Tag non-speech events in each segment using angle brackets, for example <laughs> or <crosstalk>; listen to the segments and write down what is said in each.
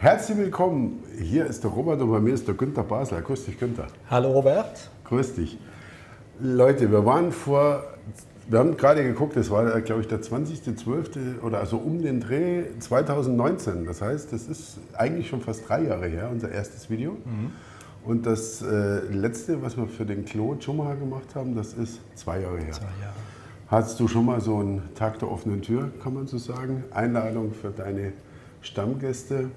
Herzlich willkommen. Hier ist der Robert und bei mir ist der Günther Basler. Grüß dich, Günther. Hallo Robert. Grüß dich. Leute, wir waren vor, wir haben gerade geguckt, das war, glaube ich, der 20.12. oder also um den Dreh 2019. Das heißt, das ist eigentlich schon fast drei Jahre her, unser erstes Video. Mhm. Und das äh, letzte, was wir für den Claude Schumacher gemacht haben, das ist zwei Jahre her. Zwei Jahre. Hast du schon mal so einen Tag der offenen Tür, kann man so sagen? Einladung für deine Stammgäste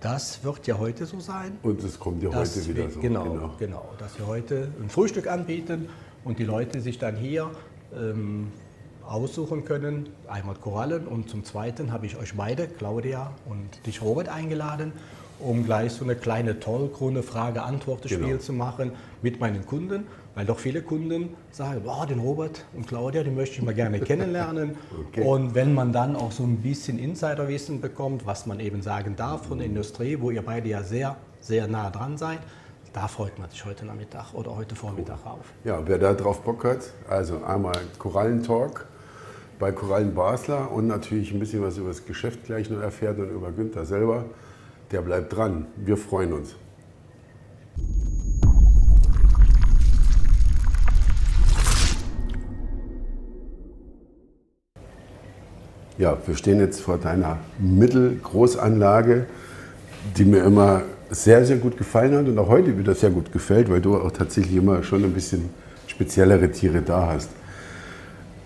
das wird ja heute so sein. Und es kommt ja heute wieder wir, so. Genau, genau, genau, dass wir heute ein Frühstück anbieten und die Leute sich dann hier ähm, aussuchen können. Einmal Korallen und zum Zweiten habe ich euch beide, Claudia und dich Robert, eingeladen, um gleich so eine kleine Tollkrone Frage-Antwort-Spiel genau. zu machen mit meinen Kunden. Weil doch viele Kunden sagen, oh, den Robert und Claudia, den möchte ich mal gerne kennenlernen. <laughs> okay. Und wenn man dann auch so ein bisschen Insiderwissen bekommt, was man eben sagen darf von der Industrie, wo ihr beide ja sehr, sehr nah dran seid, da freut man sich heute Nachmittag oder heute Vormittag cool. auf. Ja, wer da drauf Bock hat, also einmal Korallentalk bei Korallen Basler und natürlich ein bisschen was über das Geschäft gleich noch erfährt und über Günther selber, der bleibt dran. Wir freuen uns. Ja, wir stehen jetzt vor deiner Mittelgroßanlage, die mir immer sehr, sehr gut gefallen hat und auch heute wieder sehr gut gefällt, weil du auch tatsächlich immer schon ein bisschen speziellere Tiere da hast.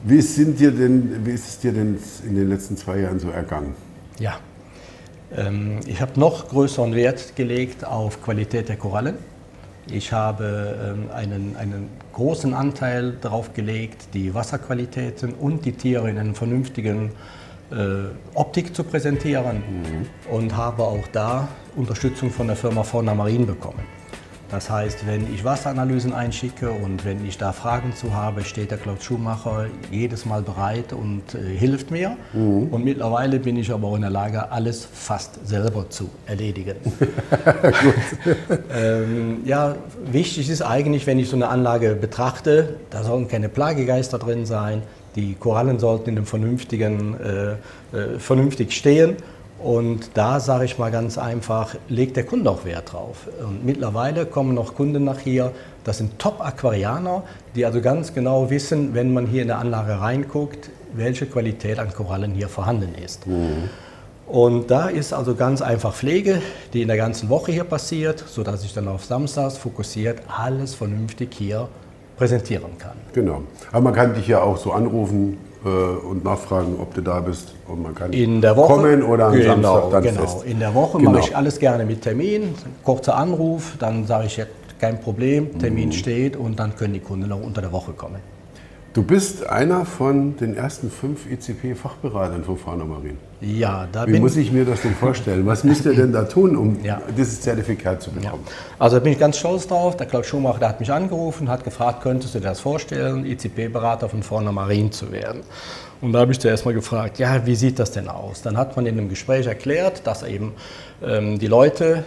Wie, sind dir denn, wie ist es dir denn in den letzten zwei Jahren so ergangen? Ja, ähm, ich habe noch größeren Wert gelegt auf Qualität der Korallen. Ich habe ähm, einen, einen großen Anteil darauf gelegt, die Wasserqualitäten und die Tiere in einem vernünftigen Optik zu präsentieren mhm. und habe auch da Unterstützung von der Firma Fauna Marin bekommen. Das heißt, wenn ich Wasseranalysen einschicke und wenn ich da Fragen zu habe, steht der Klaus Schumacher jedes Mal bereit und äh, hilft mir. Mhm. Und mittlerweile bin ich aber auch in der Lage, alles fast selber zu erledigen. <laughs> <laughs> ähm, ja, wichtig ist eigentlich, wenn ich so eine Anlage betrachte, da sollen keine Plagegeister drin sein. Die Korallen sollten in einem vernünftigen, äh, äh, vernünftig stehen. Und da sage ich mal ganz einfach, legt der Kunde auch Wert drauf. Und mittlerweile kommen noch Kunden nach hier, das sind Top-Aquarianer, die also ganz genau wissen, wenn man hier in der Anlage reinguckt, welche Qualität an Korallen hier vorhanden ist. Mhm. Und da ist also ganz einfach Pflege, die in der ganzen Woche hier passiert, sodass ich dann auf Samstags fokussiert alles vernünftig hier präsentieren kann. Genau. Aber man kann dich ja auch so anrufen äh, und nachfragen, ob du da bist. Und man kann in der Woche, kommen oder am genau, Samstag dann genau. fest. In der Woche genau. mache ich alles gerne mit Termin. Kurzer Anruf, dann sage ich, kein Problem, Termin mhm. steht und dann können die Kunden auch unter der Woche kommen. Du bist einer von den ersten fünf ECP-Fachberatern von Fauna Marin. Ja, da Wie bin muss ich mir das denn vorstellen? Was müsst ihr denn da tun, um <laughs> ja. dieses Zertifikat zu bekommen? Ja. Also da bin ich ganz stolz drauf. Der Klaus Schumacher der hat mich angerufen, hat gefragt, könntest du dir das vorstellen, ECP-Berater von Fauna Marin zu werden? Und da habe ich zuerst mal gefragt, ja, wie sieht das denn aus? Dann hat man in einem Gespräch erklärt, dass eben ähm, die Leute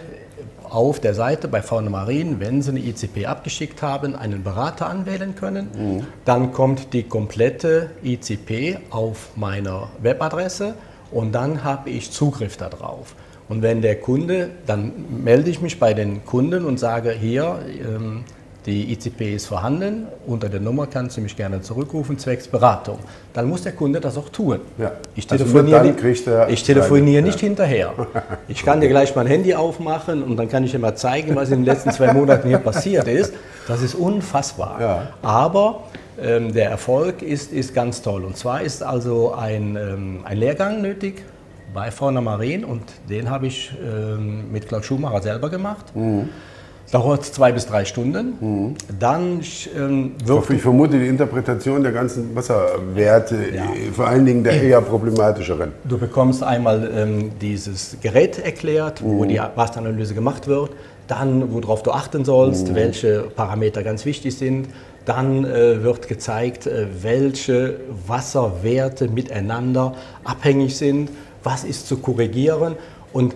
auf der Seite bei Fauna Marin, wenn Sie eine ICP abgeschickt haben, einen Berater anwählen können. Mhm. Dann kommt die komplette ICP auf meiner Webadresse und dann habe ich Zugriff darauf. Und wenn der Kunde, dann melde ich mich bei den Kunden und sage, hier, ähm, die ICP ist vorhanden, unter der Nummer kannst du mich gerne zurückrufen, zwecks Beratung. Dann muss der Kunde das auch tun. Ja. Ich also telefoniere, also nicht, ich telefoniere nicht ja. hinterher. <laughs> Ich kann dir gleich mein Handy aufmachen und dann kann ich dir mal zeigen, was in den letzten zwei Monaten hier passiert ist. Das ist unfassbar. Ja. Aber ähm, der Erfolg ist, ist ganz toll. Und zwar ist also ein, ähm, ein Lehrgang nötig bei Fauna Marien und den habe ich ähm, mit Klaus Schumacher selber gemacht. Mhm. Dauert zwei bis drei Stunden. Mhm. Dann ähm, wird. Ich vermute, die Interpretation der ganzen Wasserwerte, ja. Äh, vor allen Dingen der eher problematischeren. Du bekommst einmal ähm, dieses Gerät erklärt, mhm. wo die Wasseranalyse gemacht wird, dann worauf du achten sollst, mhm. welche Parameter ganz wichtig sind. Dann äh, wird gezeigt, äh, welche Wasserwerte miteinander abhängig sind, was ist zu korrigieren und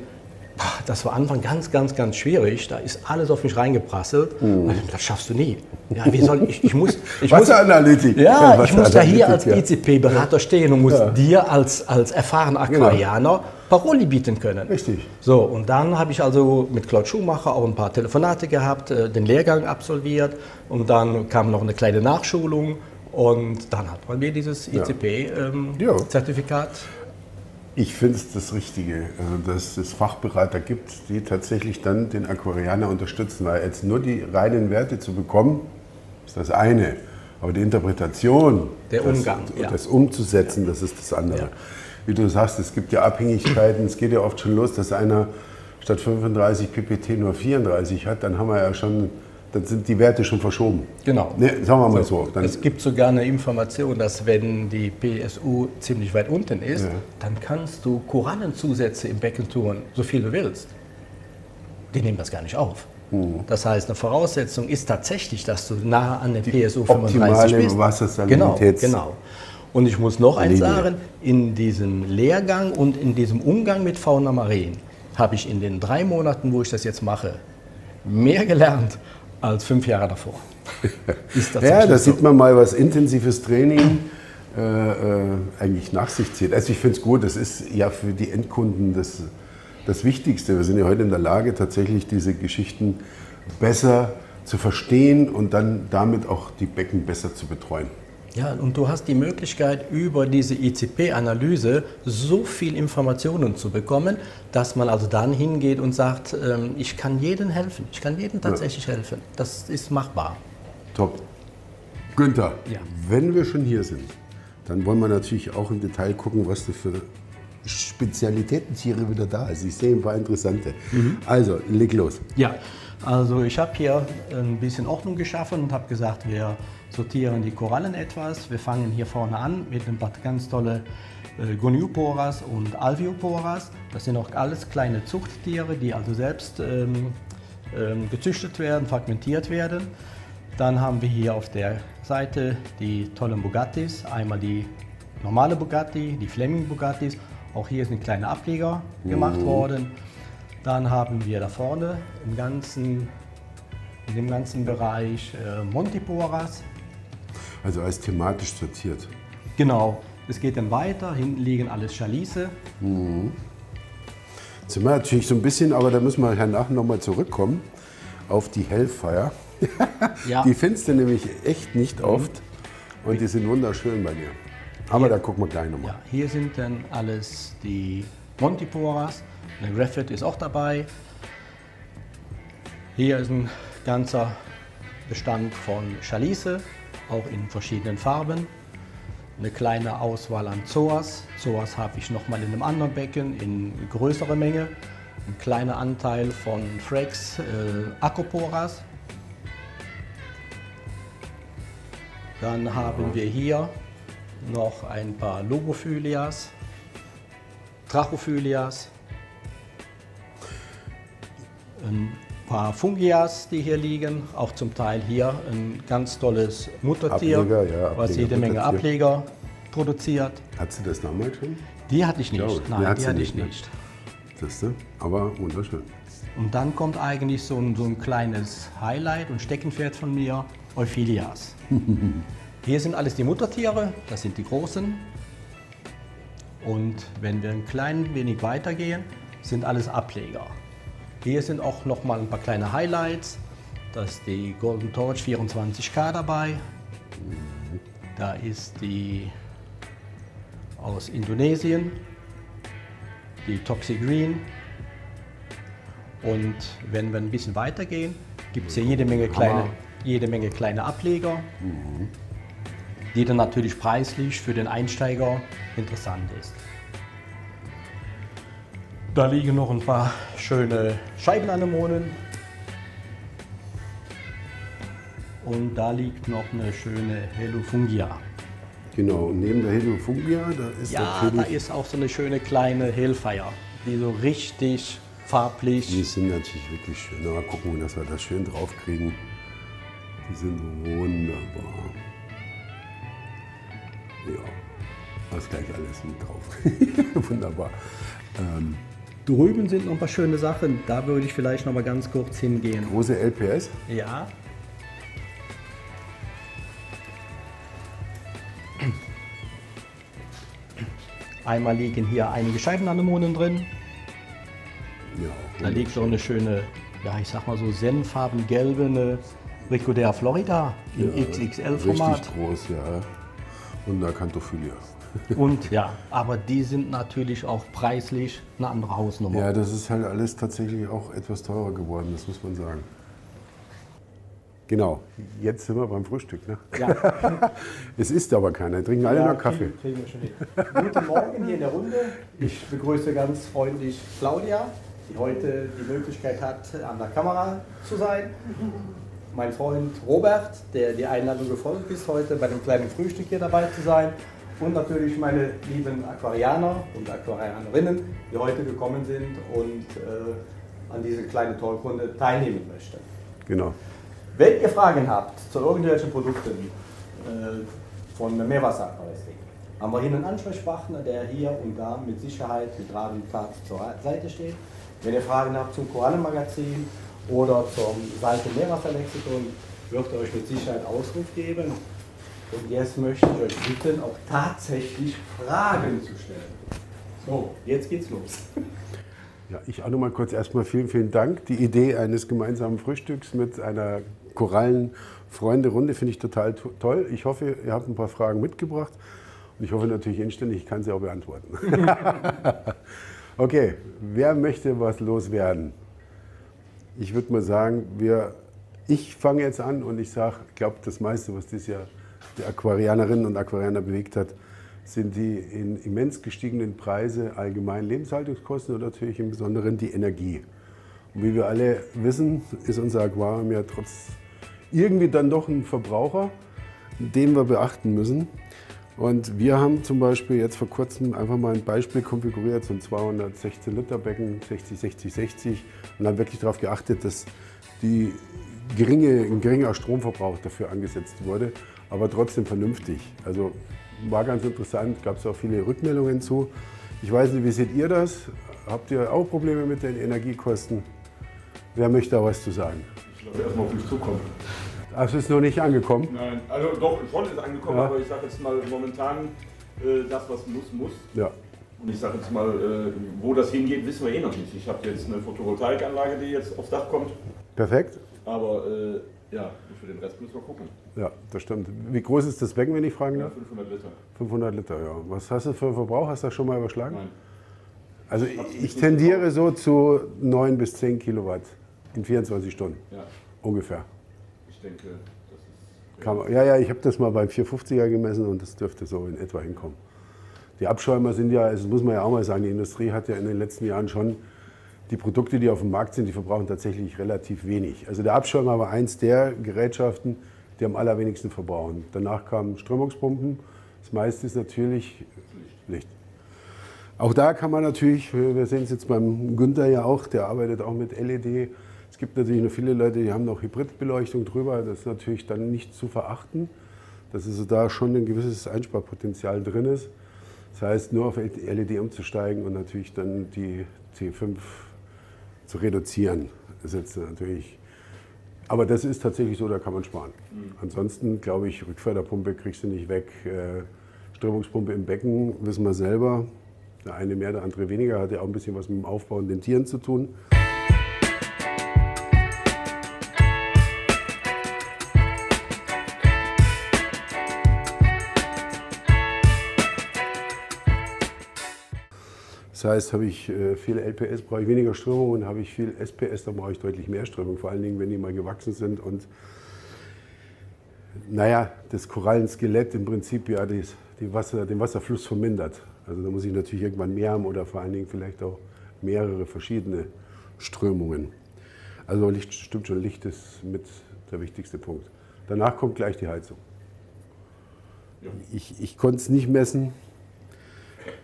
Das war Anfang ganz, ganz, ganz schwierig. Da ist alles auf mich reingeprasselt. Das schaffst du nie. Ja, wie soll ich? Ich muss. Ich muss Wasseranalytik. ja, ich muss da hier als ICP-Berater stehen und muss dir als, als erfahrener Aquarianer Paroli bieten können. Richtig. So, und dann habe ich also mit Claude Schumacher auch ein paar Telefonate gehabt, äh, den Lehrgang absolviert und dann kam noch eine kleine Nachschulung und dann hat man mir dieses Ja. ICP-Zertifikat. Ich finde es das Richtige, äh, dass es Fachberater gibt, die tatsächlich dann den Aquarianer unterstützen, weil jetzt nur die reinen Werte zu bekommen, ist das eine. Aber die Interpretation, Der das, Umgang, ja. das umzusetzen, das ist das andere. Wie du sagst, es gibt ja Abhängigkeiten, es geht ja oft schon los, dass einer statt 35 PPT nur 34 hat, dann haben wir ja schon, dann sind die Werte schon verschoben. Genau. Ne, sagen wir mal so. Dann, Es gibt sogar eine Information, dass wenn die PSU ziemlich weit unten ist, Ja. dann kannst du Korallenzusätze im Becken tun, so viel du willst. Die nehmen das gar nicht auf. Hm. Das heißt, eine Voraussetzung ist tatsächlich, dass du nah an der PSU 35 optimale bist. Wassersalinitäts- Genau, genau. Und ich muss noch eins sagen, in diesem Lehrgang und in diesem Umgang mit Fauna Marin habe ich in den drei Monaten, wo ich das jetzt mache, mehr gelernt als fünf Jahre davor. <laughs> Ist Ja, da sieht man mal, was intensives Training äh, äh, eigentlich nach sich zieht. Also ich finde es gut, das ist ja für die Endkunden das, das Wichtigste. Wir sind ja heute in der Lage, tatsächlich diese Geschichten besser zu verstehen und dann damit auch die Becken besser zu betreuen. Ja, und du hast die Möglichkeit, über diese ICP-Analyse so viel Informationen zu bekommen, dass man also dann hingeht und sagt, ähm, ich kann jedem helfen, ich kann jedem tatsächlich helfen. Das ist machbar. Top. Günther, Ja. wenn wir schon hier sind, dann wollen wir natürlich auch im Detail gucken, was du für Spezialitätentiere wieder da ist. Ich sehe ein paar interessante. Also, leg los. Ja, also ich habe hier ein bisschen Ordnung geschaffen und habe gesagt, wir sortieren die Korallen etwas. Wir fangen hier vorne an mit ein paar ganz tolle äh, Gonioporas und Alvioporas. Das sind auch alles kleine Zuchttiere, die also selbst ähm, ähm, gezüchtet werden, fragmentiert werden. Dann haben wir hier auf der Seite die tollen Bugattis. Einmal die normale Bugatti, die Fleming Bugattis. Auch hier ist ein kleiner Ableger gemacht worden. Dann haben wir da vorne im ganzen, in dem ganzen Bereich äh, Montiporas. Also als thematisch sortiert. Genau, es geht dann weiter. Hinten liegen alles Chalise. Jetzt sind wir natürlich so ein bisschen, aber da müssen wir hernach nochmal zurückkommen auf die Hellfire. <laughs> Ja. Die findest du nämlich echt nicht oft und die sind wunderschön bei dir. Aber da gucken wir gleich nochmal. Ja, hier sind dann alles die Montiporas. Eine Graphit ist auch dabei. Hier ist ein ganzer Bestand von Chalise, auch in verschiedenen Farben. Eine kleine Auswahl an Zoas. Zoas habe ich nochmal in einem anderen Becken in größerer Menge. Ein kleiner Anteil von Frex äh, Acroporas. Dann haben wir hier noch ein paar Logophylias, Trachophylias, ein paar Fungias, die hier liegen, auch zum Teil hier ein ganz tolles Muttertier, Ableger, ja, was Ableger, jede Menge Muttertier. Ableger produziert. Hat sie das damals schon? Die hatte ich nicht, ich. nein, Die hat die sie hatte nicht, ich ne? nicht. Siehst du? Aber wunderschön. Und dann kommt eigentlich so ein, so ein kleines Highlight und Steckenpferd von mir, Euphilias. <laughs> Hier sind alles die Muttertiere, das sind die großen. Und wenn wir ein klein wenig weitergehen, sind alles Ableger. Hier sind auch noch mal ein paar kleine Highlights. Da ist die Golden Torch 24K dabei. Da ist die aus Indonesien, die Toxic Green. Und wenn wir ein bisschen weitergehen, gibt es hier jede Menge kleine, jede Menge kleine Ableger, die dann natürlich preislich für den Einsteiger interessant ist. Da liegen noch ein paar schöne Scheibenanemonen. Und da liegt noch eine schöne Helofungia. Genau, und neben der Helofungia, da ist Ja, da natürlich... ist auch so eine schöne kleine Hellfire, die so richtig farblich. Die sind natürlich wirklich schön. Mal gucken, dass wir das schön draufkriegen. Die sind wunderbar. Ja, das gleich alles mit drauf. <laughs> wunderbar. Ähm, Drüben sind noch ein paar schöne Sachen. Da würde ich vielleicht noch mal ganz kurz hingehen. Große LPS? Ja. Einmal liegen hier einige Scheibenanemonen drin. Ja. Da liegt so eine schöne, ja ich sag mal so senffarben-gelbe, eine Ricodea Florida im Ja, XXL-Format. Richtig groß, ja. Und eine Cantophilia. Und <laughs> ja, aber die sind natürlich auch preislich eine andere Hausnummer. Ja, das ist halt alles tatsächlich auch etwas teurer geworden, das muss man sagen. Genau, jetzt sind wir beim Frühstück. Ne? Ja. <laughs> Es ist aber keiner, trinken alle Ja, noch Kaffee. Kriegen, kriegen wir schon hin. Guten Morgen hier in der Runde. Ich begrüße ganz freundlich Claudia, die heute die Möglichkeit hat, an der Kamera zu sein. Mein Freund Robert, der die Einladung gefolgt ist, heute bei dem kleinen Frühstück hier dabei zu sein. Und natürlich meine lieben Aquarianer und Aquarianerinnen, die heute gekommen sind und äh, an diese kleine Talkrunde teilnehmen möchten. Genau. Wenn ihr Fragen habt zu irgendwelchen Produkten äh, von Meerwasseraquaristik, haben wir hier einen Ansprechpartner, der hier und da mit Sicherheit mit Rat und Tat zur Seite steht. Wenn ihr Fragen habt zum Korallenmagazin oder zum Seite Meerwasserlexikon, wird er euch mit Sicherheit Auskunft geben. Und jetzt möchte ich euch bitten, auch tatsächlich Fragen zu stellen. So, jetzt geht's los. Ja, ich auch noch mal kurz erstmal vielen, vielen Dank. Die Idee eines gemeinsamen Frühstücks mit einer Korallen-Freunde-Runde finde ich total to toll. Ich hoffe, ihr habt ein paar Fragen mitgebracht und ich hoffe natürlich inständig, ich kann sie auch beantworten. <laughs> okay, wer möchte was loswerden? Ich würde mal sagen, wir, ich fange jetzt an und ich sage, ich glaube, das meiste, was dieses Jahr die Aquarianerinnen und Aquarianer bewegt hat, sind die in immens gestiegenen Preise allgemein Lebenshaltungskosten und natürlich im Besonderen die Energie. Und wie wir alle wissen, ist unser Aquarium ja trotz irgendwie dann doch ein Verbraucher, den wir beachten müssen. Und wir haben zum Beispiel jetzt vor kurzem einfach mal ein Beispiel konfiguriert, so ein 216 Liter Becken, 60, 60, 60 und haben wirklich darauf geachtet, dass die geringe, ein geringer Stromverbrauch dafür angesetzt wurde, aber trotzdem vernünftig. Also war ganz interessant, gab es auch viele Rückmeldungen zu. Ich weiß nicht, wie seht ihr das? Habt ihr auch Probleme mit den Energiekosten? Wer möchte da was zu sagen? Ich glaube, erstmal auf mich zukommen. Es ist noch nicht angekommen. Nein, also doch, schon ist angekommen, Ja. aber ich sage jetzt mal momentan, äh, das, was muss, muss. Ja, Und ich sage jetzt mal, äh, wo das hingeht, wissen wir eh noch nicht. Ich habe jetzt eine Photovoltaikanlage, die jetzt aufs Dach kommt, perfekt. aber äh, ja, für den Rest müssen wir gucken. Ja, das stimmt. Wie groß ist das Becken, wenn ich fragen Ja, darf? 500 Liter. 500 Liter, ja. Was hast du für einen Verbrauch? Hast du das schon mal überschlagen? Nein. Also ich, ich tendiere so zu 9 bis 10 Kilowatt in 24 Stunden Ja, ungefähr. ich denke, das ist. Ja, ja, ich habe das mal beim 450er gemessen und das dürfte so in etwa hinkommen. Die Abschäumer sind ja, das muss man ja auch mal sagen, die Industrie hat ja in den letzten Jahren schon die Produkte, die auf dem Markt sind, die verbrauchen tatsächlich relativ wenig. Also der Abschäumer war eins der Gerätschaften, die am allerwenigsten verbrauchen. Danach kamen Strömungspumpen. Das meiste ist natürlich Licht. Auch da kann man natürlich, wir sehen es jetzt beim Günther ja auch, der arbeitet auch mit LED. Es gibt natürlich noch viele Leute, die haben noch Hybridbeleuchtung drüber. Das ist natürlich dann nicht zu verachten, dass also da schon ein gewisses Einsparpotenzial drin ist. Das heißt, nur auf LED umzusteigen und natürlich dann die C5 zu reduzieren, ist jetzt natürlich. Aber das ist tatsächlich so, da kann man sparen. Ansonsten glaube ich, Rückförderpumpe kriegst du nicht weg. Äh, Strömungspumpe im Becken wissen wir selber. Der eine mehr, der andere weniger, hat ja auch ein bisschen was mit dem Aufbau und den Tieren zu tun. Das heißt, habe ich äh, viel LPS, brauche ich weniger Strömung und habe ich viel SPS, dann brauche ich deutlich mehr Strömung. Vor allen Dingen, wenn die mal gewachsen sind und naja, das Korallenskelett im Prinzip ja das, die Wasser, den Wasserfluss vermindert. Also da muss ich natürlich irgendwann mehr haben oder vor allen Dingen vielleicht auch mehrere verschiedene Strömungen. Also Licht stimmt schon, Licht ist mit der wichtigste Punkt. Danach kommt gleich die Heizung. Ich, ich konnte es nicht messen.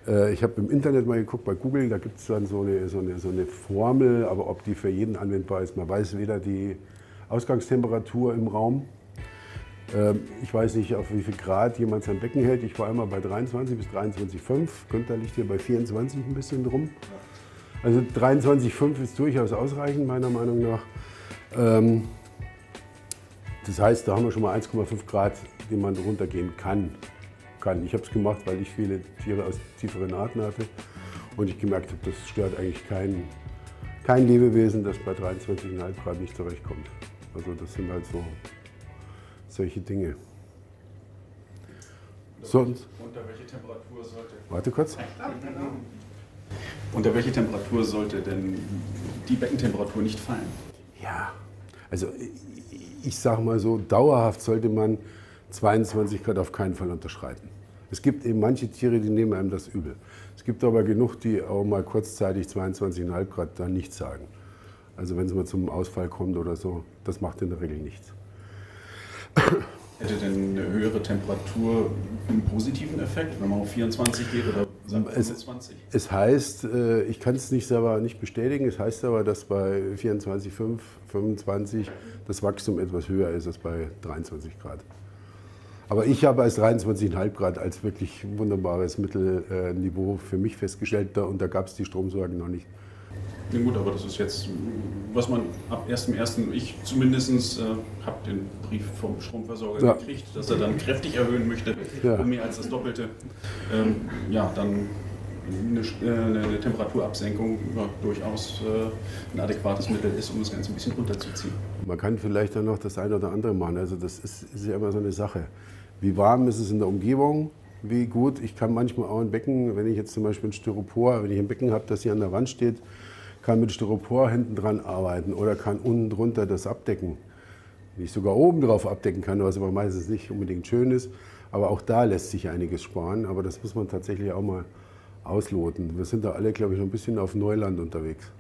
Äh, Ich habe im Internet mal geguckt, bei Google, da gibt es dann so eine, so, eine, so eine Formel, aber ob die für jeden anwendbar ist, man weiß weder die Ausgangstemperatur im Raum. Ähm, Ich weiß nicht, auf wie viel Grad jemand sein Becken hält. Ich war einmal bei 23 bis 23,5. Günther liegt hier bei 24 ein bisschen drum. Also 23,5 ist durchaus ausreichend, meiner Meinung nach. Ähm, das heißt, da haben wir schon mal 1,5 Grad, die man runtergehen kann. Kann. Ich habe es gemacht, weil ich viele Tiere aus tieferen Arten hatte und ich gemerkt habe, das stört eigentlich kein, kein Lebewesen, das bei 23,5 Grad nicht zurechtkommt. Also das sind halt so solche Dinge. Sonst? Unter welche Temperatur sollte? Warte kurz. Unter welche Temperatur sollte denn die Beckentemperatur nicht fallen? Ja, also ich sage mal so, dauerhaft sollte man 22 Grad auf keinen Fall unterschreiten. Es gibt eben manche Tiere, die nehmen einem das übel. Es gibt aber genug, die auch mal kurzzeitig 22,5 Grad da nichts sagen. Also wenn es mal zum Ausfall kommt oder so, das macht in der Regel nichts. Hätte denn eine höhere Temperatur einen positiven Effekt, wenn man auf 24 geht oder es, 25? Es heißt, äh, ich kann es nicht selber nicht bestätigen, es heißt aber, dass bei 24,5, 25 das Wachstum etwas höher ist als bei 23 Grad. Aber ich habe als 23,5 Grad als wirklich wunderbares Mittelniveau für mich festgestellt und da gab es die Stromsorgen noch nicht. Ja gut, aber das ist jetzt, was man ab 1.1., ich zumindest äh, habe den Brief vom Stromversorger ja. gekriegt, dass er dann kräftig erhöhen möchte, ja. um mehr als das Doppelte. Ähm, ja, dann eine, äh, eine Temperaturabsenkung ja, durchaus äh, ein adäquates Mittel ist, um das Ganze ein bisschen runterzuziehen. Man kann vielleicht dann noch das eine oder andere machen. Also das ist, ist ja immer so eine Sache. Wie warm ist es in der Umgebung? Wie gut? Ich kann manchmal auch ein Becken, wenn ich jetzt zum Beispiel ein Styropor, wenn ich ein Becken habe, das hier an der Wand steht, kann mit Styropor hinten dran arbeiten oder kann unten drunter das abdecken. Wenn ich sogar oben drauf abdecken kann, was aber meistens nicht unbedingt schön ist. Aber auch da lässt sich einiges sparen. Aber das muss man tatsächlich auch mal ausloten. Wir sind da alle, glaube ich, noch ein bisschen auf Neuland unterwegs.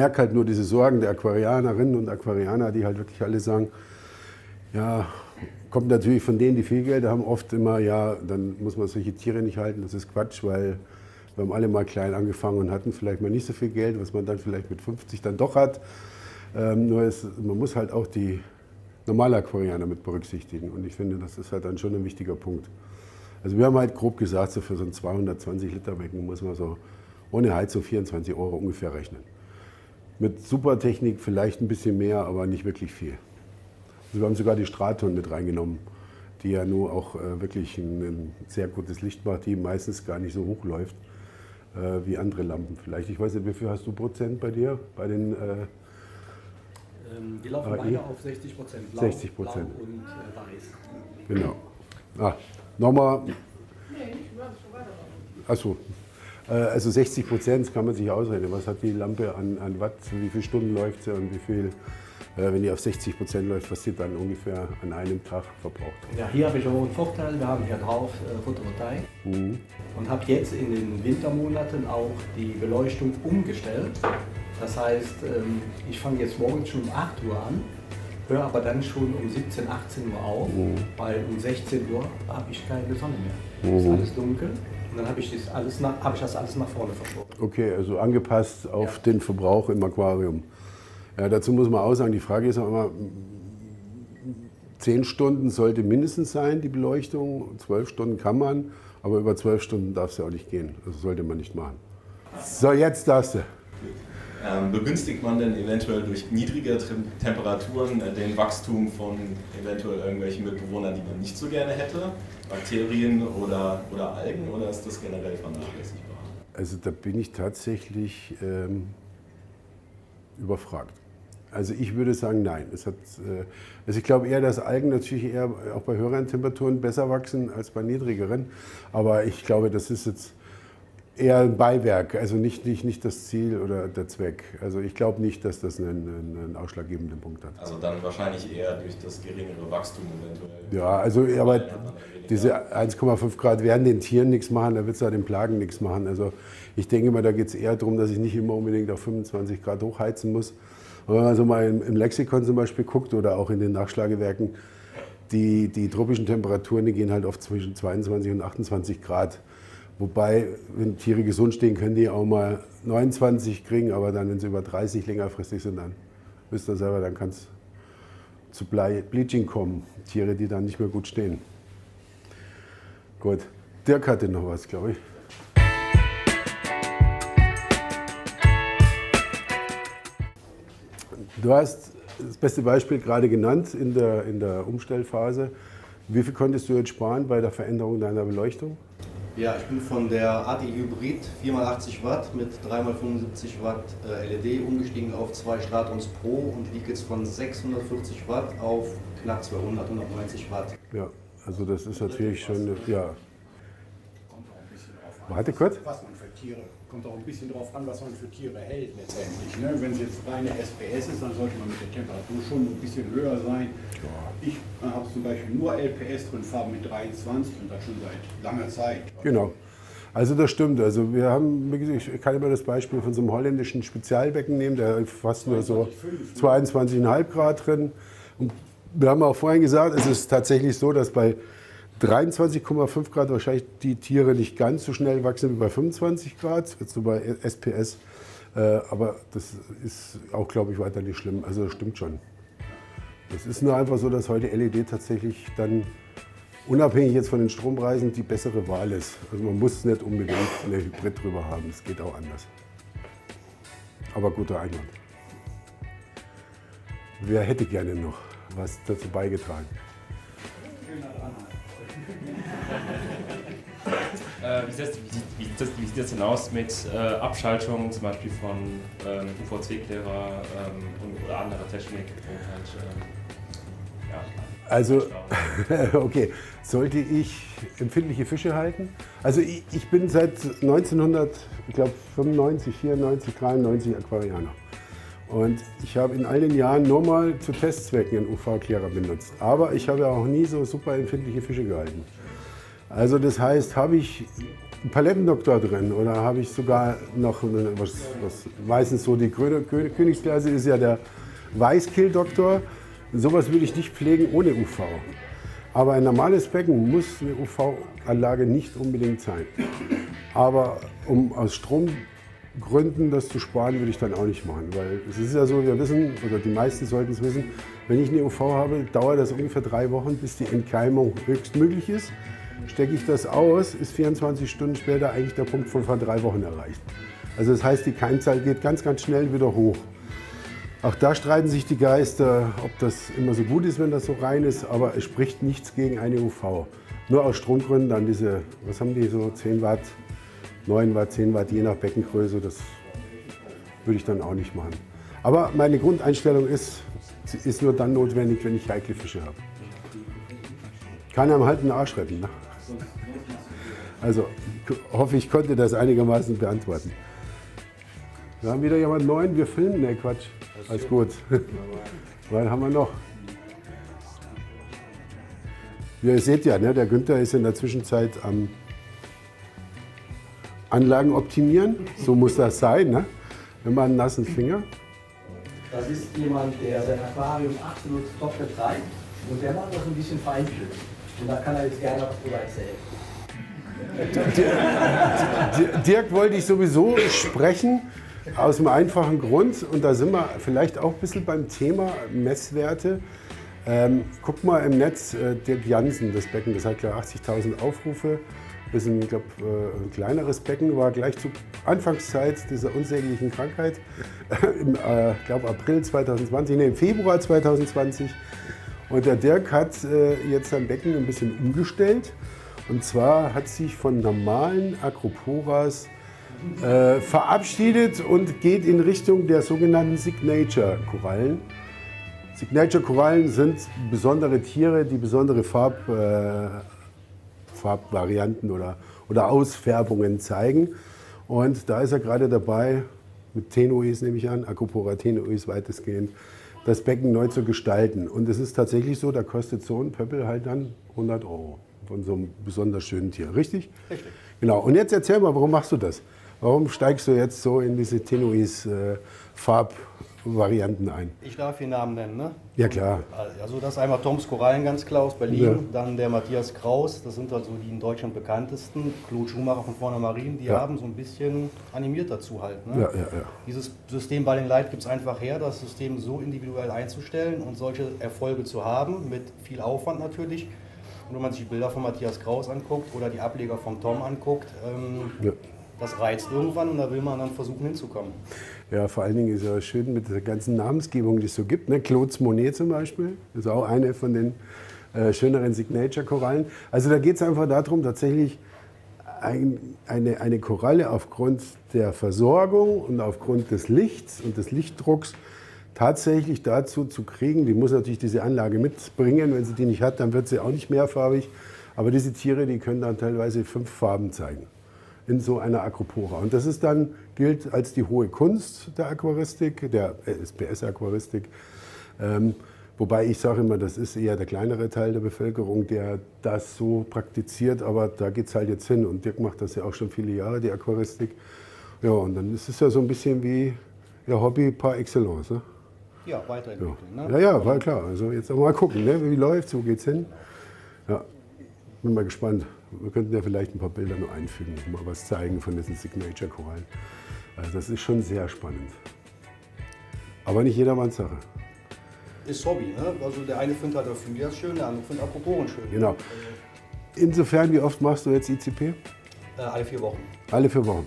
Merke halt nur diese Sorgen der Aquarianerinnen und Aquarianer, die halt wirklich alle sagen, ja, kommt natürlich von denen, die viel Geld haben, oft immer, ja, dann muss man solche Tiere nicht halten, das ist Quatsch, weil wir haben alle mal klein angefangen und hatten vielleicht mal nicht so viel Geld, was man dann vielleicht mit 50 dann doch hat. Ähm, nur es, man muss halt auch die normale Aquarianer mit berücksichtigen und ich finde, das ist halt dann schon ein wichtiger Punkt. Also wir haben halt grob gesagt, so für so ein 220 Liter Becken muss man so ohne Heizung 24 Euro ungefähr rechnen. Mit Supertechnik vielleicht ein bisschen mehr, aber nicht wirklich viel. Also wir haben sogar die Straton mit reingenommen, die ja nur auch äh, wirklich ein, ein, sehr gutes Licht macht, die meistens gar nicht so hoch läuft äh, wie andere Lampen vielleicht. Ich weiß nicht, wie viel hast du Prozent bei dir? Bei den, äh, ähm, die laufen beide auf 60 Prozent. 60 Prozent. und äh, weiß. Genau. Ah, nochmal. Nee, nicht, Achso, äh, also 60 Prozent kann man sich ausrechnen. Was hat die Lampe an, an Watt, wie viele Stunden läuft sie und wie viel, äh, wenn die auf 60 Prozent läuft, was sie dann ungefähr an einem Tag verbraucht. Ja, hier habe ich auch einen Vorteil. Wir haben hier drauf äh, Photovoltaik mhm. und habe jetzt in den Wintermonaten auch die Beleuchtung umgestellt. Das heißt, ähm, ich fange jetzt morgens schon um 8 Uhr an, höre aber dann schon um 17, 18 Uhr auf, mhm. weil um 16 Uhr habe ich keine Sonne mehr. Es ist mhm. alles dunkel. Und dann habe ich, das alles nach, hab ich das alles nach vorne verschoben. Okay, also angepasst auf ja. den Verbrauch im Aquarium. Ja, dazu muss man auch sagen, die Frage ist auch immer, zehn Stunden sollte mindestens sein, die Beleuchtung. Zwölf Stunden kann man, aber über zwölf Stunden darf es ja auch nicht gehen. Das also sollte man nicht machen. So, jetzt darfst du. Ähm, begünstigt man denn eventuell durch niedrige Temperaturen äh, den Wachstum von eventuell irgendwelchen Mitbewohnern, die man nicht so gerne hätte? Bakterien oder, oder Algen oder ist das generell vernachlässigbar? Also da bin ich tatsächlich ähm, überfragt. Also ich würde sagen, nein. Es hat, äh, also ich glaube eher, dass Algen natürlich eher auch bei höheren Temperaturen besser wachsen als bei niedrigeren. Aber ich glaube, das ist jetzt eher ein Beiwerk, also nicht, nicht, nicht das Ziel oder der Zweck. Also ich glaube nicht, dass das einen, einen, ausschlaggebenden Punkt hat. Also dann wahrscheinlich eher durch das geringere Wachstum eventuell. Ja, also aber diese 1,5 Grad werden den Tieren nichts machen, da wird es ja den Plagen nichts machen. Also ich denke mal, da geht es eher darum, dass ich nicht immer unbedingt auf 25 Grad hochheizen muss. Aber wenn man so mal im, im Lexikon zum Beispiel guckt oder auch in den Nachschlagewerken, die, die tropischen Temperaturen, die gehen halt oft zwischen 22 und 28 Grad. Wobei, wenn Tiere gesund stehen, können die auch mal 29 kriegen, aber dann, wenn sie über 30 längerfristig sind, dann wisst ihr selber, dann kann es zu Bleaching kommen. Tiere, die dann nicht mehr gut stehen. Gut. Dirk hatte noch was, glaube ich. Du hast das beste Beispiel gerade genannt in der, in der Umstellphase. Wie viel konntest du jetzt sparen bei der Veränderung deiner Beleuchtung? Ja, ich bin von der ADI Hybrid 4x80 Watt mit 3x75 Watt äh, LED umgestiegen auf zwei Stratons Pro und liege jetzt von 640 Watt auf knapp 200, 190 Watt. Ja, also das ist natürlich schon, ja. Warte kurz. Was man für Tiere kommt auch ein bisschen darauf an, was man für Tiere hält letztendlich. Ne? Wenn es jetzt reine SPS ist, dann sollte man mit der Temperatur schon ein bisschen höher sein. Ich habe zum Beispiel nur LPS drin, Farben mit 23 und das schon seit langer Zeit. Genau. Also das stimmt. Also wir haben, ich kann immer das Beispiel von so einem holländischen Spezialbecken nehmen, der fast nur so 22,5 Grad drin. Und wir haben auch vorhin gesagt, es ist tatsächlich so, dass bei 23,5 Grad wahrscheinlich die Tiere nicht ganz so schnell wachsen wie bei 25 Grad, jetzt so bei SPS. Äh, aber das ist auch, glaube ich, weiter nicht schlimm. Also das stimmt schon. Es ist nur einfach so, dass heute LED tatsächlich dann unabhängig jetzt von den Strompreisen die bessere Wahl ist. Also man muss nicht unbedingt eine Hybrid drüber haben, es geht auch anders. Aber guter Einwand. Wer hätte gerne noch was dazu beigetragen? Äh, wie, sieht das, wie, sieht das, wie, sieht das, denn aus mit äh, Abschaltungen zum Beispiel von ähm, UVC-Klärer ähm, oder anderer Technik? Halt, ähm, ja, also, <laughs> okay, sollte ich empfindliche Fische halten? Also ich, ich bin seit 1995, 94, 93 Aquarianer. Und ich habe in all den Jahren nur mal zu Testzwecken einen UV-Klärer benutzt. Aber ich habe auch nie so super empfindliche Fische gehalten. Also das heißt, habe ich einen Palettendoktor drin oder habe ich sogar noch, was, was meistens so die Königsklasse ist ja der Weißkill-Doktor. Sowas würde ich nicht pflegen ohne UV. Aber ein normales Becken muss eine UV-Anlage nicht unbedingt sein. Aber um aus Stromgründen das zu sparen, würde ich dann auch nicht machen. Weil es ist ja so, wir wissen, oder die meisten sollten es wissen, wenn ich eine UV habe, dauert das ungefähr drei Wochen, bis die Entkeimung höchstmöglich ist. Stecke ich das aus, ist 24 Stunden später eigentlich der Punkt von vor drei Wochen erreicht. Also das heißt, die Keimzahl geht ganz, ganz schnell wieder hoch. Auch da streiten sich die Geister, ob das immer so gut ist, wenn das so rein ist, aber es spricht nichts gegen eine UV. Nur aus Stromgründen dann diese, was haben die, so 10 Watt, 9 Watt, 10 Watt, je nach Beckengröße, das würde ich dann auch nicht machen. Aber meine Grundeinstellung ist, sie ist nur dann notwendig, wenn ich heikle Fische habe. Kann einem halt einen Arsch retten. Ne? Also hoffe ich konnte das einigermaßen beantworten. Wir haben wieder jemand neuen, wir filmen. Ne, Quatsch. Alles gut. <laughs> Weil haben wir noch? Wie ihr seht ja, ne, der Günther ist in der Zwischenzeit am Anlagen optimieren. So muss das sein, ne? wenn man einen nassen Finger. Das ist jemand, der sein Aquarium absolut top betreibt und der macht das ein bisschen feinfühlig. Und da kann er jetzt gerne was drüber erzählen. Dirk wollte ich sowieso sprechen, aus dem einfachen Grund, und da sind wir vielleicht auch ein bisschen beim Thema Messwerte. Ähm, guck mal im Netz, äh, Dirk Jansen, das Becken, das hat glaube 80.000 Aufrufe. Das ist ein, glaub, äh, ein kleineres Becken, war gleich zur Anfangszeit dieser unsäglichen Krankheit, <laughs> im äh, glaub, April 2020, nee, im Februar 2020. Und der Dirk hat äh, jetzt sein Becken ein bisschen umgestellt. Und zwar hat sich von normalen Acroporas äh, verabschiedet und geht in Richtung der sogenannten Signature-Korallen. Signature-Korallen sind besondere Tiere, die besondere Farb, äh, Farbvarianten oder, oder Ausfärbungen zeigen. Und da ist er gerade dabei, mit Tenois nehme ich an, Acropora Tenois weitestgehend, das Becken neu zu gestalten. Und es ist tatsächlich so, da kostet so ein Pöppel halt dann 100 Euro von so einem besonders schönen Tier. Richtig? Richtig. Genau. Und jetzt erzähl mal, warum machst du das? Warum steigst du jetzt so in diese Tenuis äh, Farbvarianten ein? Ich darf den Namen nennen, ne? Ja klar. Also das ist einmal Toms Korallen ganz klar aus Berlin, Ja. dann der Matthias Kraus, das sind also die in Deutschland bekanntesten, Claude Schumacher von Vorne Marien, die Ja. haben so ein bisschen animiert dazu halt. Ne? Ja, ja, ja. Dieses System bei den Light gibt es einfach her, das System so individuell einzustellen und solche Erfolge zu haben, mit viel Aufwand natürlich. Und wenn man sich die Bilder von Matthias Kraus anguckt oder die Ableger von Tom anguckt, ähm, Ja. das reizt irgendwann und da will man dann versuchen hinzukommen. Ja, vor allen Dingen ist ja schön mit der ganzen Namensgebung, die es so gibt. Ne? Claude's Monet zum Beispiel ist auch eine von den äh, schöneren Signature-Korallen. Also da geht es einfach darum, tatsächlich ein, eine, eine Koralle aufgrund der Versorgung und aufgrund des Lichts und des Lichtdrucks tatsächlich dazu zu kriegen. Die muss natürlich diese Anlage mitbringen. Wenn sie die nicht hat, dann wird sie auch nicht mehrfarbig. Aber diese Tiere, die können dann teilweise fünf Farben zeigen in so einer Acropora. Und das ist dann, gilt als die hohe Kunst der Aquaristik, der SPS-Aquaristik. Ähm, wobei ich sage immer, das ist eher der kleinere Teil der Bevölkerung, der das so praktiziert, aber da geht es halt jetzt hin. Und Dirk macht das ja auch schon viele Jahre, die Aquaristik. Ja, und dann ist es ja so ein bisschen wie ja, Hobby par excellence. Ne? Ja, weiterentwickeln. Ja. Ne? ja, ja, war klar. Also jetzt auch mal gucken, ne? wie läuft's, wo geht's hin. Ja, bin mal gespannt. Wir könnten ja vielleicht ein paar Bilder nur einfügen, mal was zeigen von diesen Signature-Korallen. Also das ist schon sehr spannend. Aber nicht jedermanns Sache. Ist Hobby, ne? Also der eine findet halt Ophidias schön, der andere findet Acroporen schön. Genau. Insofern, wie oft machst du jetzt ICP? Äh, alle vier Wochen. Alle vier Wochen.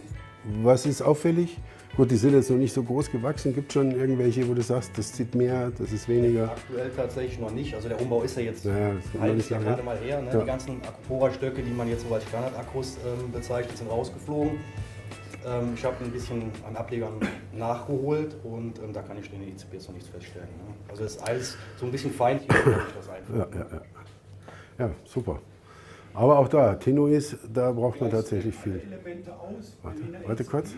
Was ist auffällig? Gut, die sind jetzt noch nicht so groß gewachsen. Gibt schon irgendwelche, wo du sagst, das zieht mehr, das ist weniger? Aktuell tatsächlich noch nicht. Also der Umbau ist ja jetzt Naja, das halbes Jahr gerade mal her. Ne? Ja. Die ganzen Acropora-Stöcke, die man jetzt so als Standard-Akkus ähm, bezeichnet, sind rausgeflogen. Ähm, ich habe ein bisschen an Ablegern nachgeholt und ähm, da kann ich in den ICPs noch nichts feststellen. Ne? Also es ist alles so ein bisschen feintuning, das einfach. Ja, ja, ja. ja, super. Aber auch da, Tenuis, da braucht man tatsächlich viel. Warte, warte kurz.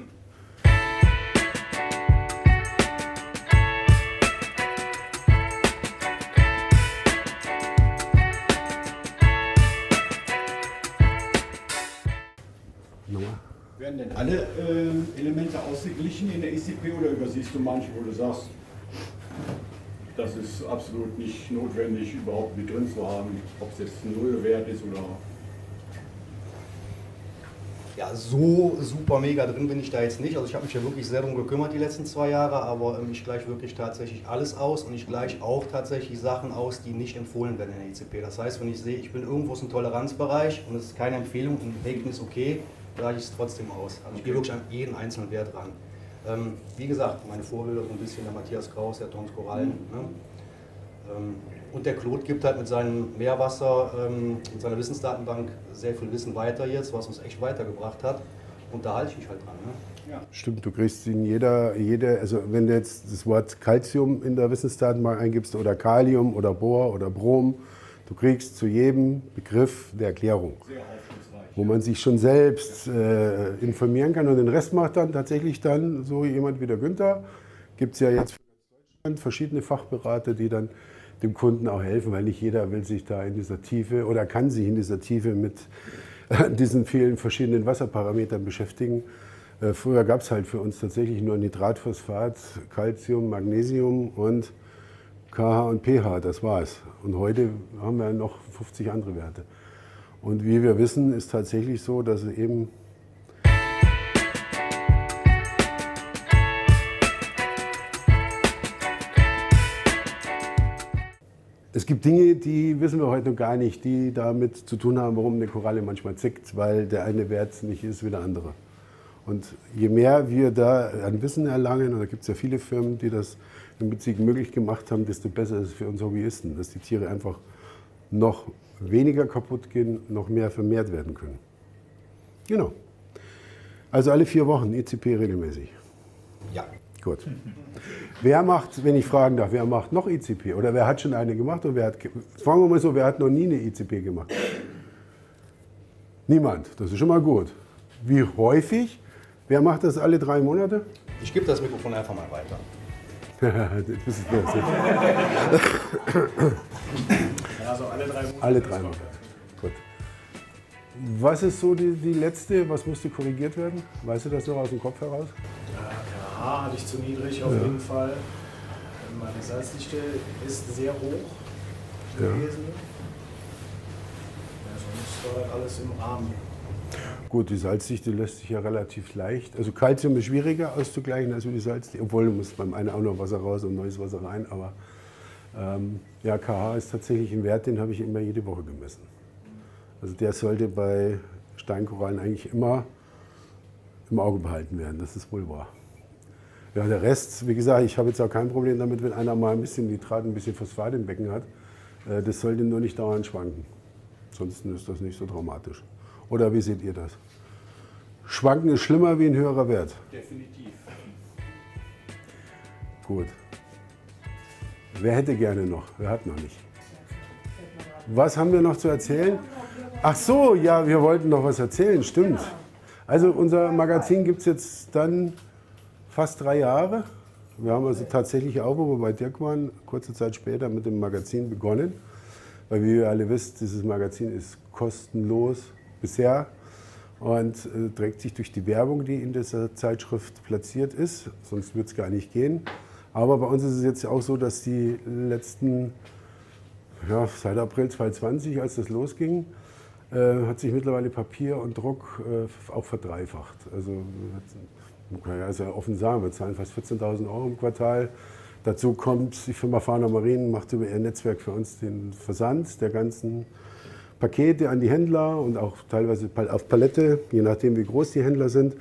Werden denn alle äh, Elemente ausgeglichen in der ECP oder übersiehst du manche, wo du sagst, das ist absolut nicht notwendig, überhaupt mit drin zu haben, ob es jetzt ein Nullwert ist oder. Ja, so super mega drin bin ich da jetzt nicht. Also ich habe mich ja wirklich sehr darum gekümmert die letzten zwei Jahre, aber ähm, ich gleiche wirklich tatsächlich alles aus und ich gleiche auch tatsächlich Sachen aus, die nicht empfohlen werden in der ICP. Das heißt, wenn ich sehe, ich bin irgendwo im Toleranzbereich und es ist keine Empfehlung und Rating ist okay, gleiche ich es trotzdem aus. Also ich gehe wirklich an jeden einzelnen Wert ran. Ähm, wie gesagt, meine Vorbilder so ein bisschen der Matthias Kraus, der Toms Korallen. Ne? Ähm, Und der Claude gibt halt mit seinem Meerwasser, ähm, mit seiner Wissensdatenbank sehr viel Wissen weiter jetzt, was uns echt weitergebracht hat. Und da halte ich mich halt dran. Ne? Stimmt, du kriegst in jeder, jede, also wenn du jetzt das Wort Calcium in der Wissensdatenbank eingibst oder Kalium oder Bohr oder Brom, du kriegst zu jedem Begriff eine Erklärung, Sehr. Wo man sich schon selbst äh, informieren kann und den Rest macht dann tatsächlich dann so jemand wie der Günther. Gibt es ja jetzt für Deutschland verschiedene Fachberater, die dann dem Kunden auch helfen, weil nicht jeder will sich da in dieser Tiefe oder kann sich in dieser Tiefe mit äh, diesen vielen verschiedenen Wasserparametern beschäftigen. Äh, Früher gab es halt für uns tatsächlich nur Nitratphosphat, Calcium, Magnesium und KH und pH, das war's. Und heute haben wir noch 50 andere Werte. Und wie wir wissen, ist tatsächlich so, dass es eben Es gibt Dinge, die wissen wir heute noch gar nicht, die damit zu tun haben, warum eine Koralle manchmal zickt, weil der eine Wert nicht ist wie der andere. Und je mehr wir da an Wissen erlangen, und da gibt es ja viele Firmen, die das im Prinzip möglich gemacht haben, desto besser ist es für uns Hobbyisten, dass die Tiere einfach noch weniger kaputt gehen, noch mehr vermehrt werden können. Genau. Also alle vier Wochen ECP regelmäßig. Ja. Gut. Wer macht, wenn ich fragen darf, wer macht noch ICP? Oder wer hat schon eine gemacht? Und wer hat, ge- fragen wir mal so, wer hat noch nie eine ICP gemacht? Niemand. Das ist schon mal gut. Wie häufig? Wer macht das alle drei Monate? Ich gebe das Mikrofon einfach mal weiter. Das ist das. Also alle drei Monate. Alle drei Monate. Gut. Was ist so die, die letzte, was musste korrigiert werden? Weißt du das noch aus dem Kopf heraus? Ja, pH hatte ich zu niedrig auf Ja. jeden Fall. Meine Salzdichte ist sehr hoch Ja. gewesen. Ja, sonst war das alles im Rahmen. Gut, die Salzdichte lässt sich ja relativ leicht. Also Kalzium ist schwieriger auszugleichen als die Salzdichte, obwohl du musst beim einen auch noch Wasser raus und neues Wasser rein. Aber ähm, ja, KH ist tatsächlich ein Wert, den habe ich immer jede Woche gemessen. Also der sollte bei Steinkorallen eigentlich immer im Auge behalten werden. Das ist wohl wahr. Ja, der Rest, wie gesagt, ich habe jetzt auch kein Problem damit, wenn einer mal ein bisschen Nitrat, ein bisschen Phosphat im Becken hat. Äh, Das sollte nur nicht dauernd schwanken. Ansonsten ist das nicht so dramatisch. Oder wie seht ihr das? Schwanken ist schlimmer wie ein höherer Wert. Definitiv. Gut. Wer hätte gerne noch? Wer hat noch nicht? Was haben wir noch zu erzählen? Ach so, ja, wir wollten noch was erzählen, stimmt. Also unser Magazin gibt es jetzt dann fast drei Jahre. Wir haben also tatsächlich auch, wo wir bei Dirk waren, kurze Zeit später mit dem Magazin begonnen. Weil wie ihr alle wisst, dieses Magazin ist kostenlos bisher und äh, trägt sich durch die Werbung, die in dieser Zeitschrift platziert ist. Sonst würde es gar nicht gehen. Aber bei uns ist es jetzt auch so, dass die letzten, ja, seit April 2020, als das losging, äh, hat sich mittlerweile Papier und Druck äh, auch verdreifacht. Also man kann ja sehr offen sagen, wir zahlen fast 14.000 Euro im Quartal. Dazu kommt die Firma Fahner Marien, macht über ihr Netzwerk für uns den Versand der ganzen Pakete an die Händler und auch teilweise auf Palette, je nachdem wie groß die Händler sind.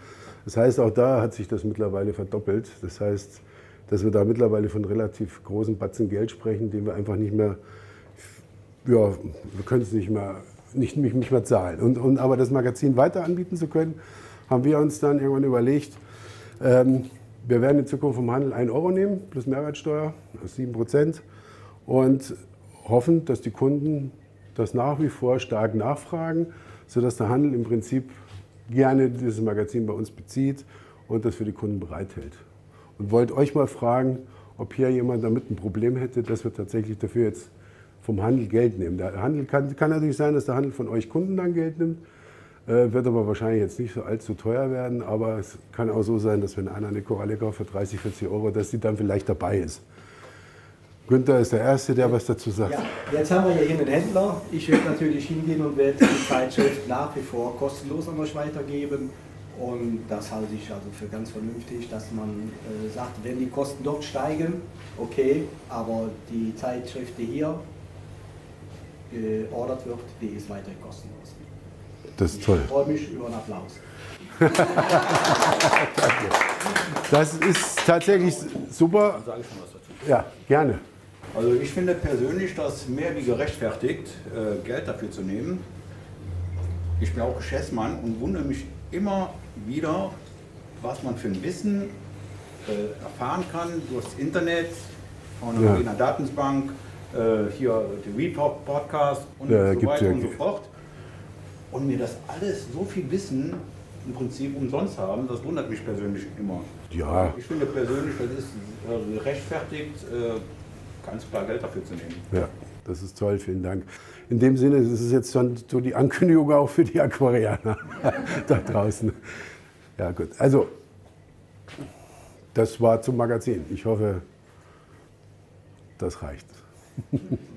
Das heißt, auch da hat sich das mittlerweile verdoppelt. Das heißt, dass wir da mittlerweile von relativ großen Batzen Geld sprechen, den wir einfach nicht mehr, ja, wir können es nicht mehr, nicht, nicht, nicht mehr zahlen. Und, und aber das Magazin weiter anbieten zu können, haben wir uns dann irgendwann überlegt, ähm, wir werden in Zukunft vom Handel 1 Euro nehmen, plus Mehrwertsteuer, das 7 Prozent, und hoffen, dass die Kunden das nach wie vor stark nachfragen, sodass der Handel im Prinzip gerne dieses Magazin bei uns bezieht und das für die Kunden bereithält. Und wollte euch mal fragen, ob hier jemand damit ein Problem hätte, dass wir tatsächlich dafür jetzt vom Handel Geld nehmen. Der Handel kann, kann natürlich sein, dass der Handel von euch Kunden dann Geld nimmt, äh, wird aber wahrscheinlich jetzt nicht so allzu teuer werden. Aber es kann auch so sein, dass wenn einer eine Koralle kauft für 30, 40 Euro, dass die dann vielleicht dabei ist. Günther ist der Erste, der was dazu sagt. Ja, jetzt haben wir ja hier einen Händler. Ich werde natürlich hingehen und werde die Zeitschrift nach wie vor kostenlos an euch weitergeben. Und das halte ich also für ganz vernünftig, dass man äh, sagt, wenn die Kosten dort steigen, okay, aber die Zeitschrift, die hier geordert wird, die ist weiterhin kostenlos. Das ist toll. Ich freue mich über einen Applaus. <laughs> Das ist tatsächlich super. Sage ich schon was dazu. Ja, gerne. Also ich finde persönlich das mehr wie gerechtfertigt, äh, Geld dafür zu nehmen. Ich bin auch Geschäftsmann und wundere mich immer wieder, was man für ein Wissen äh, erfahren kann durch das Internet, von Ja. einer Datenbank, äh, hier die Report Podcast und Ja, so weiter ja- und so fort. Und mir das alles so viel Wissen im Prinzip umsonst haben, das wundert mich persönlich immer. Ja. Ich finde persönlich, das ist gerechtfertigt, äh, ganz klar Geld dafür zu nehmen. Ja, das ist toll, vielen Dank. In dem Sinne, ist jetzt dann so die Ankündigung auch für die Aquarianer <laughs> da draußen. Ja, gut. Also, das war zum Magazin. Ich hoffe, das reicht. <laughs>